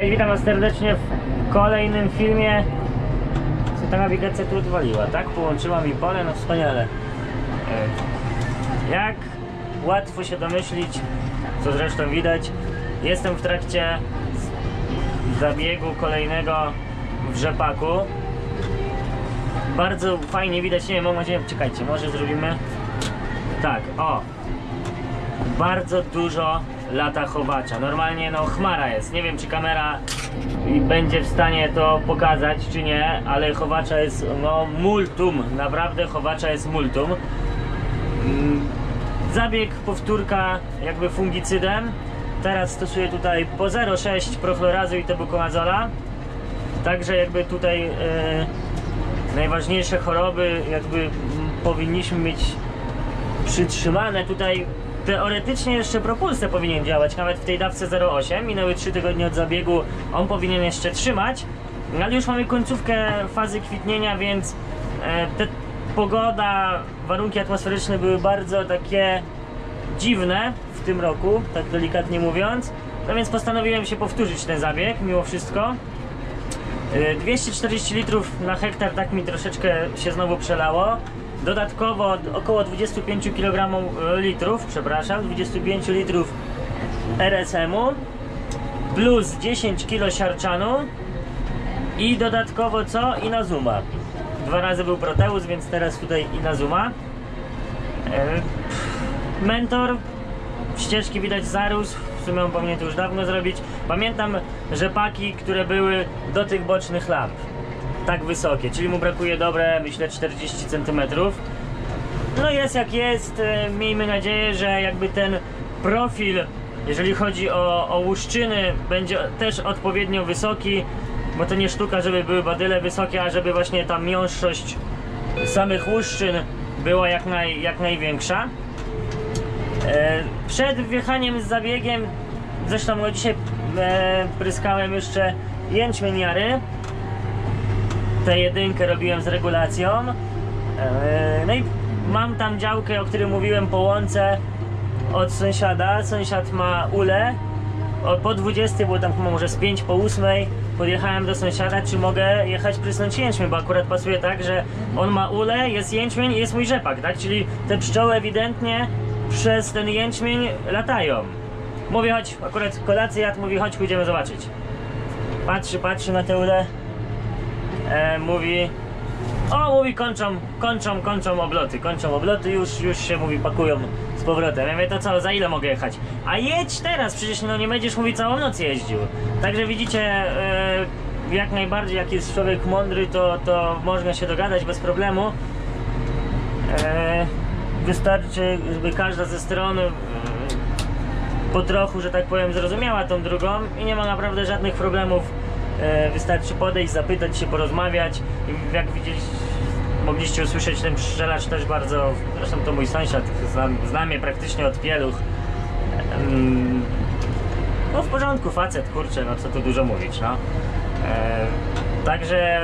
Witam Was serdecznie w kolejnym filmie. Co ta nawigacja tu odwaliła, tak? Połączyła mi pole, no wspaniale. E, Jak łatwo się domyślić, co zresztą widać, jestem w trakcie zabiegu kolejnego w rzepaku. Bardzo fajnie widać, nie wiem, mam nadzieję, czekajcie, może zrobimy tak, o, bardzo dużo lata chowacza. Normalnie no chmara jest. Nie wiem czy kamera będzie w stanie to pokazać czy nie, ale chowacza jest no multum. Naprawdę chowacza jest multum. Mm, Zabieg powtórka jakby fungicydem. Teraz stosuję tutaj po 0,6 prochlorazu i tebukonazola. Także jakby tutaj e, najważniejsze choroby jakby mm, powinniśmy mieć przytrzymane tutaj teoretycznie jeszcze propulsę powinien działać, nawet w tej dawce 0,8 minęły 3 tygodnie od zabiegu, on powinien jeszcze trzymać. Ale już mamy końcówkę fazy kwitnienia, więc e, te pogoda, warunki atmosferyczne były bardzo takie dziwne w tym roku, tak delikatnie mówiąc. No więc postanowiłem się powtórzyć ten zabieg mimo wszystko. E, 240 litrów na hektar tak mi troszeczkę się znowu przelało. Dodatkowo około 25 kg litrów, przepraszam, 25 litrów RSM-u plus 10 kg siarczanu i dodatkowo co? Inazuma. Dwa razy był Proteus, więc teraz tutaj Inazuma. E, Mentor, ścieżki widać zarósł, w sumie on powinien to już dawno zrobić. Pamiętam rzepaki, które były do tych bocznych lamp, tak wysokie, czyli mu brakuje dobre, myślę 40 cm. No jest jak jest, e, miejmy nadzieję, że jakby ten profil, jeżeli chodzi o, o łuszczyny, będzie też odpowiednio wysoki, bo to nie sztuka, żeby były badyle wysokie, a żeby właśnie ta miąższość samych łuszczyn była jak, naj, jak największa. E, Przed wjechaniem z zabiegiem, zresztą no dzisiaj e, pryskałem jeszcze jęczmieniary. Tę jedynkę robiłem z regulacją. E, No i mam tam działkę, o której mówiłem po łące od sąsiada. Sąsiad ma ule. O, po 20 było tam może z 5 po 8 podjechałem do sąsiada, czy mogę jechać prysnąć jęczmień, bo akurat pasuje tak, że on ma ule, jest jęczmień i jest mój rzepak, tak? Czyli te pszczoły ewidentnie przez ten jęczmień latają. Mówię, chodź, akurat kolację jadł, mówi, chodź, pójdziemy zobaczyć. Patrzy, patrzy na te ule, e, mówi, o, mówi, kończą, kończą, kończą obloty, kończą obloty, już, już się, mówi, pakują z powrotem. Ja mówię, to co, za ile mogę jechać? A jedź teraz, przecież no nie będziesz, mówi, całą noc jeździł. Także widzicie, e, jak najbardziej, jak jest człowiek mądry, to, to można się dogadać bez problemu. E, wystarczy, żeby każda ze stron e, po trochu, że tak powiem, zrozumiała tą drugą i nie ma naprawdę żadnych problemów. E, Wystarczy podejść, zapytać się, porozmawiać. Jak widzieliście, mogliście usłyszeć, ten pszczelarz też bardzo, zresztą to mój sąsiad, znam, znam mnie praktycznie od pieluch. No w porządku, facet, kurczę, no co tu dużo mówić, no. E, Także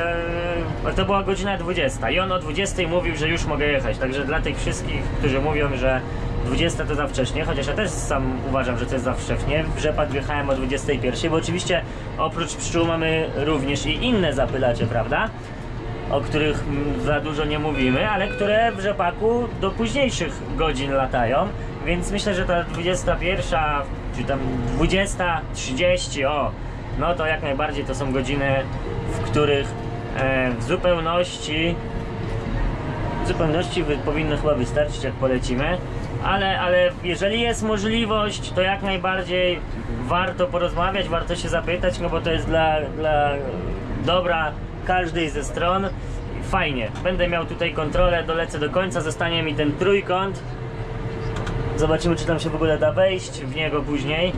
e, to była godzina 20 i on o 20 mówił, że już mogę jechać. Także dla tych wszystkich, którzy mówią, że 20 to za wcześnie, chociaż ja też sam uważam, że to jest za wcześnie. W rzepak wjechałem o 21, bo oczywiście oprócz pszczół mamy również i inne zapylacze, prawda? O których za dużo nie mówimy, ale które w rzepaku do późniejszych godzin latają. Więc myślę, że ta 21 czy tam 20.30, o, no to jak najbardziej to są godziny, w których e, w zupełności w zupełności powinno chyba wystarczyć jak polecimy, ale, ale jeżeli jest możliwość, to jak najbardziej warto porozmawiać, warto się zapytać, no bo to jest dla, dla dobra każdej ze stron. Fajnie, będę miał tutaj kontrolę, dolecę do końca, zostanie mi ten trójkąt. Zobaczymy, czy tam się w ogóle da wejść w niego później.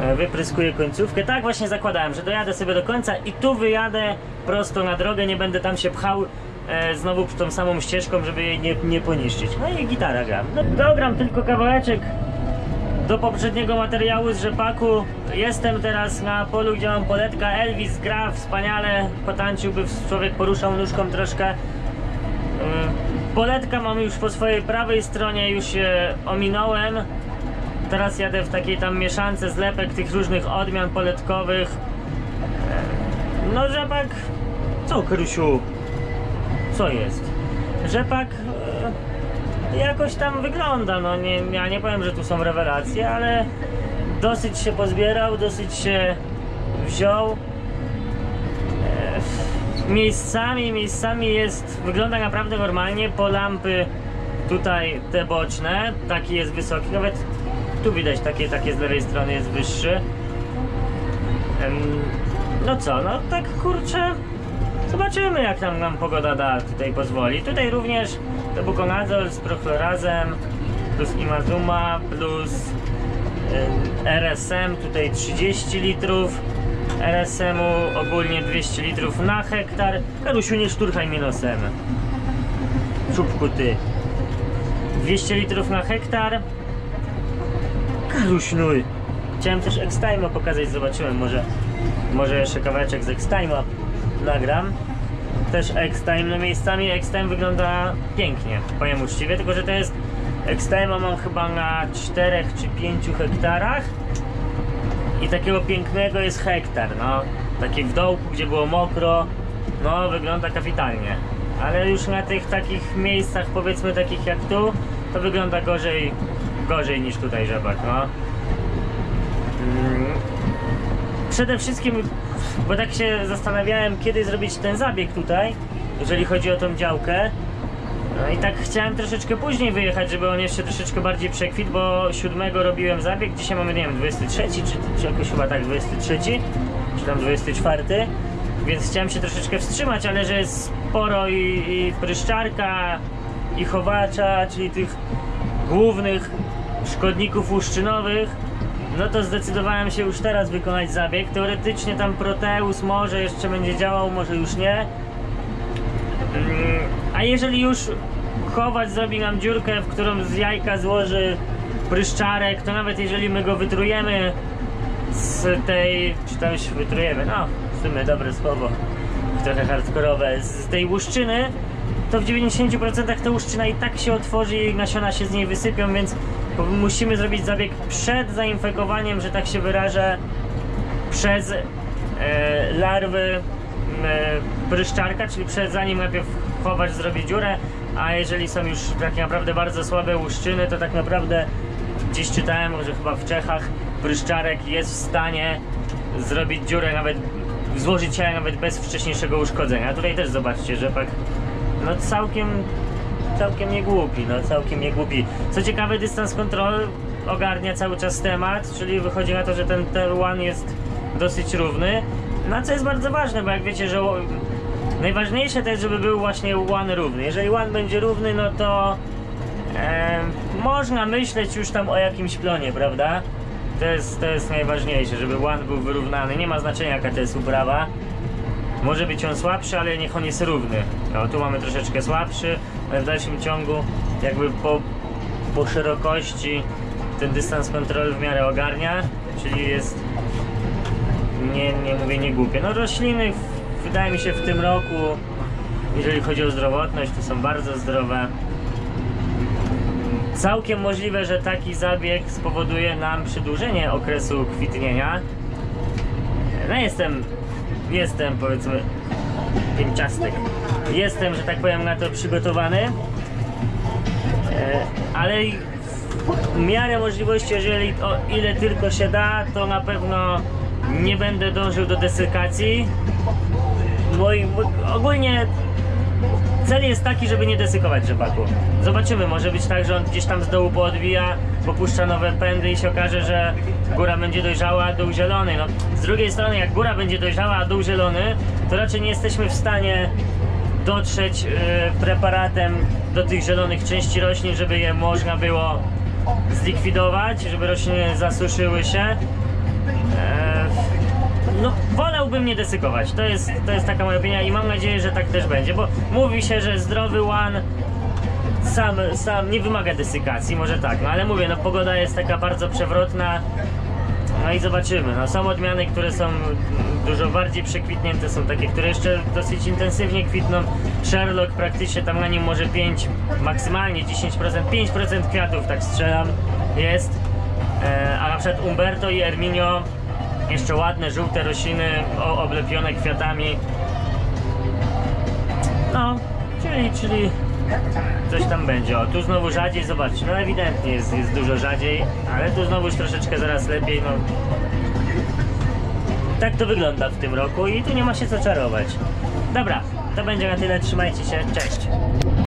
E, Wypryskuję końcówkę. Tak właśnie zakładałem, że dojadę sobie do końca i tu wyjadę prosto na drogę, nie będę tam się pchał e, znowu tą samą ścieżką, żeby jej nie, nie poniszczyć. No i gitara gram. No, dogram tylko kawałeczek do poprzedniego materiału z rzepaku. Jestem teraz na polu, gdzie mam poletka. Elvis gra wspaniale, potańczyłby, człowiek poruszał nóżką troszkę. Yy, Poletka mam już po swojej prawej stronie, już się ominąłem. Teraz jadę w takiej tam mieszance zlepek tych różnych odmian poletkowych. No rzepak... Co, Krysiu? Co jest? Rzepak e, jakoś tam wygląda, no nie, ja nie powiem, że tu są rewelacje, ale dosyć się pozbierał, dosyć się wziął. E, miejscami, miejscami jest, wygląda naprawdę normalnie, po lampy tutaj te boczne, taki jest wysoki, nawet tu widać takie, takie z lewej strony jest wyższy. No co, no tak kurczę, zobaczymy jak nam, nam pogoda da tutaj pozwoli. Tutaj również to bukonazol z prochlorazem, plus imazuma, plus em, RSM, tutaj 30 litrów. RSM-u ogólnie 200 litrów na hektar. Karusiu, nie szturchaj mnie nosem. Czubku ty. 200 litrów na hektar. Karuśnuj. Chciałem też X-Time'a pokazać, zobaczyłem, może, może jeszcze kawałeczek z X-Time'a nagram. Też X-Time, no miejscami X-Time wygląda pięknie, powiem uczciwie, tylko że to jest X-Time'a mam chyba na 4 czy 5 hektarach i takiego pięknego jest hektar, no. Taki w dołku, gdzie było mokro, no wygląda kapitalnie. Ale już na tych takich miejscach, powiedzmy takich jak tu, to wygląda gorzej, gorzej niż tutaj rzepak, no. Przede wszystkim, bo tak się zastanawiałem, kiedy zrobić ten zabieg tutaj, jeżeli chodzi o tą działkę. No i tak chciałem troszeczkę później wyjechać, żeby on jeszcze troszeczkę bardziej przekwitł, bo 7 robiłem zabieg, dzisiaj mamy, nie wiem, 23, czy, czy jakoś chyba tak 23, czy tam 24, więc chciałem się troszeczkę wstrzymać, ale że jest sporo i, i pryszczarka, i chowacza, czyli tych głównych szkodników łuszczynowych, no to zdecydowałem się już teraz wykonać zabieg. Teoretycznie tam Proteus może jeszcze będzie działał, może już nie. Mm, A jeżeli już chować zrobi nam dziurkę, w którą z jajka złoży pryszczarek, to nawet jeżeli my go wytrujemy z tej, czy tam się wytrujemy, no w sumie dobre słowo, trochę hardkorowe, z tej łuszczyny, to w 90% ta łuszczyna i tak się otworzy i nasiona się z niej wysypią, więc musimy zrobić zabieg przed zainfekowaniem, że tak się wyrażę, przez e, larwy e, czyli przed zanim najpierw chować zrobi dziurę, a jeżeli są już takie naprawdę bardzo słabe łuszczyny, to tak naprawdę gdzieś czytałem, że chyba w Czechach pryszczarek jest w stanie zrobić dziurę nawet, złożyć ciało nawet bez wcześniejszego uszkodzenia. Tutaj też zobaczcie, że tak no całkiem, całkiem nie głupi, no całkiem nie głupi. Co ciekawe, dystans kontrol ogarnia cały czas temat, czyli wychodzi na to, że ten T1 jest dosyć równy. No co jest bardzo ważne, bo jak wiecie, że najważniejsze to jest, żeby był właśnie one równy. Jeżeli one będzie równy, no to em, można myśleć już tam o jakimś plonie, prawda? To jest, to jest najważniejsze, żeby one był wyrównany. Nie ma znaczenia jaka to jest uprawa. Może być on słabszy, ale niech on jest równy. No tu mamy troszeczkę słabszy, w dalszym ciągu jakby po, po szerokości ten dystans kontrol w miarę ogarnia, czyli jest nie, nie mówię nie głupie. No rośliny wydaje mi się w tym roku, jeżeli chodzi o zdrowotność, to są bardzo zdrowe. Całkiem możliwe, że taki zabieg spowoduje nam przedłużenie okresu kwitnienia. No jestem, jestem powiedzmy pięciastek. Jestem, że tak powiem, na to przygotowany. E, ale w miarę możliwości, jeżeli o ile tylko się da, to na pewno nie będę dążył do desykacji. Moi, ogólnie cel jest taki, żeby nie desykować rzepaku. Zobaczymy, może być tak, że on gdzieś tam z dołu poodbija, popuszcza nowe pędy i się okaże, że góra będzie dojrzała, a dół zielony. No, z drugiej strony, jak góra będzie dojrzała, a dół zielony, to raczej nie jesteśmy w stanie dotrzeć e, preparatem do tych zielonych części roślin, żeby je można było zlikwidować, żeby rośliny zasuszyły się. E, no, wolałbym nie desykować. To jest, to jest taka moja opinia i mam nadzieję, że tak też będzie, bo mówi się, że zdrowy one sam, sam nie wymaga desykacji, może tak, no ale mówię, no pogoda jest taka bardzo przewrotna. No i zobaczymy. No, są odmiany, które są dużo bardziej przekwitnięte, są takie, które jeszcze dosyć intensywnie kwitną. Sherlock praktycznie tam na nim może 5, maksymalnie 10%, 5% kwiatów, tak strzelam, jest. E, a na przykład Umberto i Erminio Jeszcze ładne, żółte rośliny oblepione kwiatami. No, czyli, czyli coś tam będzie. O, tu znowu rzadziej, zobaczcie, no ewidentnie jest, jest dużo rzadziej, ale tu znowu już troszeczkę zaraz lepiej, no. Tak to wygląda w tym roku i tu nie ma się co czarować. Dobra, to będzie na tyle, trzymajcie się, cześć.